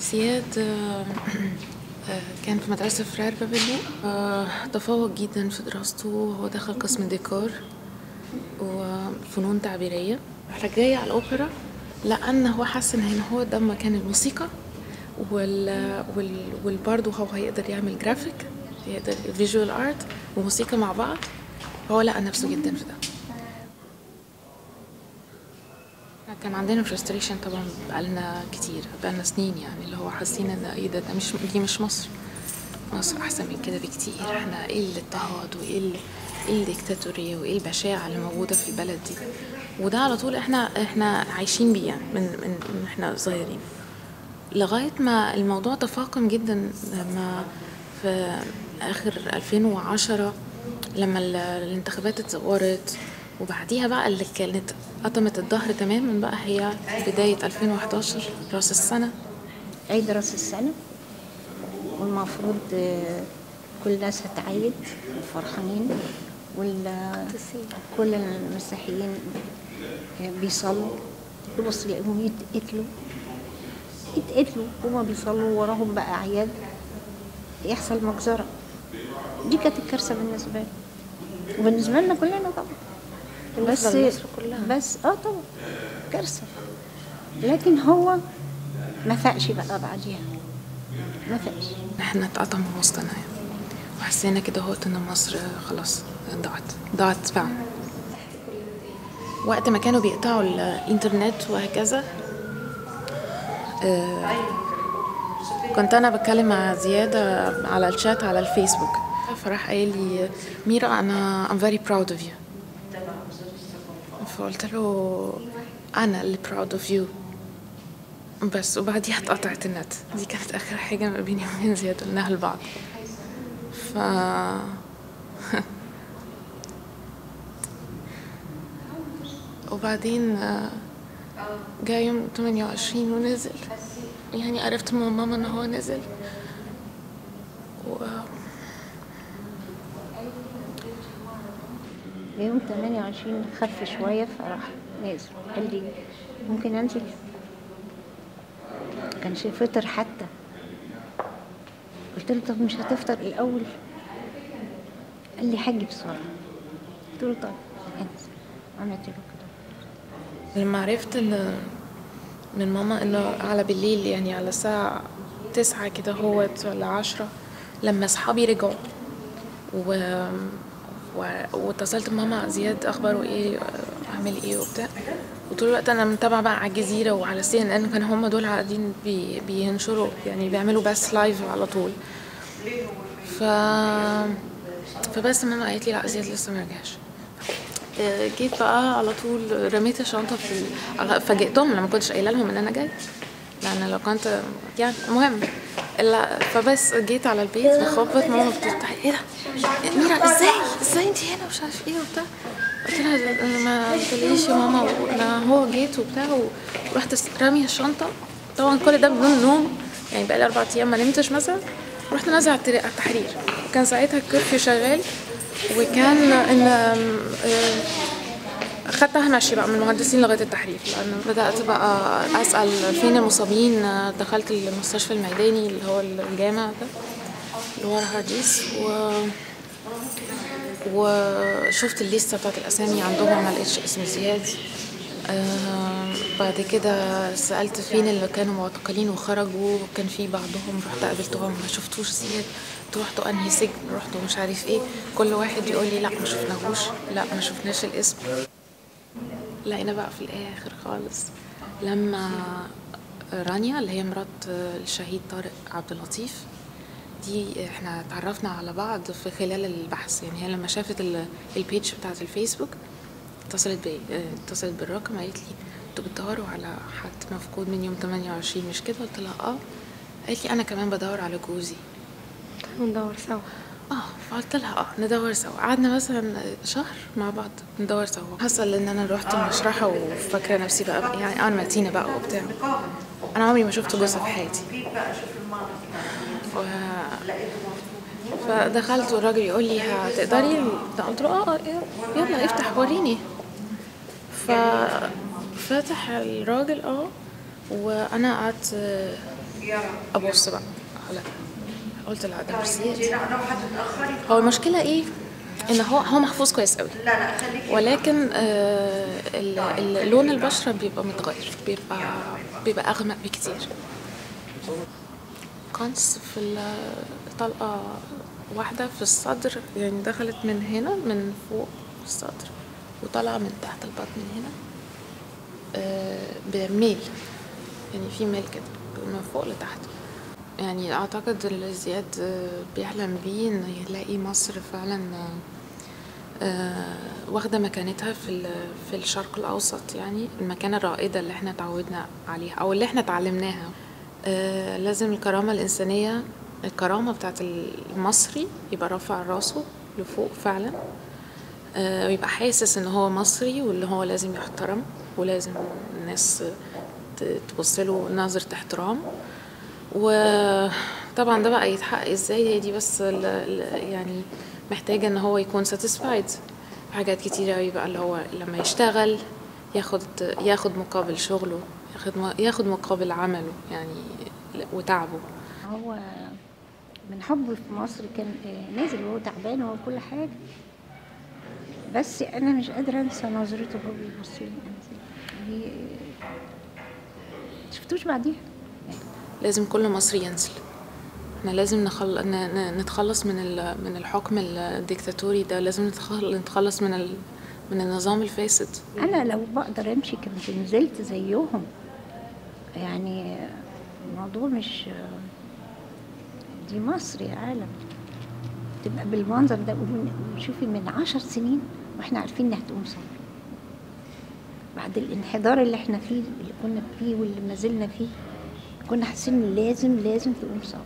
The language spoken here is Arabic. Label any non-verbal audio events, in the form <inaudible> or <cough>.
زياد آه، آه، كان في مدرسة فرير بابلي آه، تفوق جدا في دراسته هو دخل قسم ديكور وفنون تعبيرية. راح جاي على الأوبرا لأن هو حس إن هو ده مكان الموسيقى وال وال والبرضه هو هيقدر يعمل جرافيك يقدر visual art وموسيقى مع بعض. فهو لقى نفسه جدا في ده. كان عندنا فرستريشن طبعا بقالنا كتير بقالنا سنين يعني اللي هو حاسين إن إيه ده, ده مش دي مش مصر. مصر أحسن من كده بكتير. إحنا إيه الاضطهاد وإيه إيه الديكتاتورية وإيه البشاعة اللي موجودة في البلد دي؟ وده على طول إحنا إحنا عايشين بيه يعني من من من إحنا صغيرين. لغاية ما الموضوع تفاقم جدا لما في آخر 2010 لما ال- الانتخابات اتزورت وبعديها بقى اللي كانت قطمت الظهر تماما بقى هي بداية 2011 راس السنة. عيد راس السنة. والمفروض آه، كل الناس هتعيد فرحانين وكل المسيحيين آه، بيصلوا. تبص تلاقيهم يتقتلوا. يتقتلوا. هما بيصلوا وراهم بقى أعياد. يحصل مجزرة. دي كانت الكارثة بالنسبة لي. وبالنسبة لنا كلنا طبعا. بس. بس آه طبعا كارثة. لكن هو ما فاقش بقى بعديها. ما فاقش. إحنا اتقطم وسطنا يعني. وحسينا كده هوت إن مصر خلاص ضاعت ضاعت فعلا. وقت ما كانوا بيقطعوا الإنترنت وهكذا آه، كنت أنا بتكلم مع زيادة على الشات على الفيسبوك. فراح قايل لي ميرا أنا I'm very proud of you. فقلت له أنا اللي proud of you. بس وبعديها اتقطعت النت. دي كانت آخر حاجة ما بيني وبين زياد قلناها لبعض. ف <laughs> وبعدين جاء يوم 28 ونزل. يعني عرفت من ماما إن هو نزل. و... يوم 28 خف شوية فراح نازل قال لي ممكن أنزل؟ كانش فطر حتى. قلت له طب مش هتفطر الأول؟ قال لي حاجي بسرعة. قلت له طيب انزل. عملت له كده. لما عرفت إن من ماما إنه على بالليل يعني على الساعة تسعة كده هوت ولا عشرة لما أصحابي رجعوا و... واتصلت بماما زياد أخباره إيه عامل إيه وبتاع. وطول الوقت أنا متابعة بقى على الجزيرة وعلى CNN كان هم دول قاعدين بي... بينشروا يعني بيعملوا بث live على طول. ف فبس ماما قالت لي لا زياد لسه ما رجعش. آه، جيت بقى على طول رميت الشنطة في. فاجئتهم لما كنتش قايلة لهم إن أنا جاي لأن لو كنت يعني المهم لا فبس جيت على البيت بخبط ماما بتفتح إيه ده؟ ميرا إزاي؟ إزاي انت هنا مش عارف إيه وبتاع. قلت لها أنا ما تقوليش يا ماما أنا هو جيت وبتاع ورحت رامية الشنطة. طبعا كل ده بدون نوم يعني بقالي أربع أيام ما نمتش مثلا. رحت نازلة على التحرير. كان ساعتها ال curfew شغال وكان أنا خدتها ماشي بقى من المهندسين لغاية التحرير. لأن بدأت بقى أسأل فين المصابين دخلت المستشفى الميداني اللي هو الجامع ده اللي ورا هارديس و وشفت الليستة بتاعت الأسامي عندهم ما لقيتش اسم زياد. آه بعد كده سألت فين اللي كانوا معتقلين وخرجوا كان في بعضهم رحت قابلتهم ما شفتوش زياد. رحتوا أنهي سجن؟ رحتوا مش عارف إيه. كل واحد يقول لي لا ما شفناهوش. لا ما شفناش الاسم. لقينا بقى في الآخر خالص. لما رانيا اللي هي مرات الشهيد طارق عبد اللطيف دي إحنا اتعرفنا على بعض في خلال البحث. يعني هي لما شافت ال- ال page بتاعت الفيسبوك اتصلت بي اتصلت بالرقم قالت لي أنتوا بتدوروا على حد مفقود من يوم 28 مش كده؟ قلت لها آه. قالت لي أنا كمان بدور على جوزي. وندور سوا. آه فقلت لها آه ندور سوا. قعدنا مثلا شهر مع بعض ندور سوا. حصل إن أنا رحت المشرحه وفاكرة نفسي بقى يعني أنا متينه بقى وبتاع. أنا عمري ما شفت جوزها في حياتي. فدخلت والراجل يقول لي هتقدري؟ قلت له آه آه، يلا افتح وريني. ففتح الراجل آه وأنا قعدت أبص بقى. لا قلت لا ده هو المشكلة إيه؟ إن هو هو محفوظ كويس قوي ولكن آه، لون البشرة بيبقى متغير بيبقى بيبقى أغمق بكتير. قنص في طلقة واحدة في الصدر يعني دخلت من هنا من فوق الصدر وطالعة من تحت البطن هنا آه، بميل. يعني في ميل كده من فوق لتحت. يعني أعتقد اللي زياد آه، بيحلم بيه إن يلاقي مصر فعلا آه، واخدة مكانتها في في الشرق الأوسط يعني المكانة الرائدة اللي إحنا تعودنا عليها أو اللي إحنا اتعلمناها. آه، لازم الكرامة الإنسانية الكرامة بتاعت المصري يبقى رافع راسه لفوق فعلا آه، ويبقى حاسس إن هو مصري واللي هو لازم يحترم ولازم الناس تبص له نظرة احترام. وطبعا ده بقى يتحقق إزاي؟ هي دي بس يعني محتاجة إن هو يكون satisfied. حاجات كتيرة قوي بقى اللي هو لما يشتغل ياخد ياخد مقابل شغله ياخد ياخد مقابل عمله يعني وتعبه. هو من حبه في مصر كان آه، نازل وهو تعبان وهو كل حاجة. بس أنا مش قادرة أنسى نظرته وهو بيبص لي. شفتوش بعديها. لازم كل مصري ينزل. إحنا لازم نخل... نتخلص من ال... من الحكم الديكتاتوري ده. لازم نتخل... نتخلص من ال... من النظام الفاسد. أنا لو بقدر أمشي كنت نزلت زيهم. يعني الموضوع مش دي مصر يا عالم. تبقى بالمنظر ده وشوفي من عشر سنين وإحنا عارفين إنها هتقوم ثوره بعد الانحدار اللي إحنا فيه اللي كنا فيه واللي ما زلنا فيه كنا حاسين لازم لازم تقوم ثوره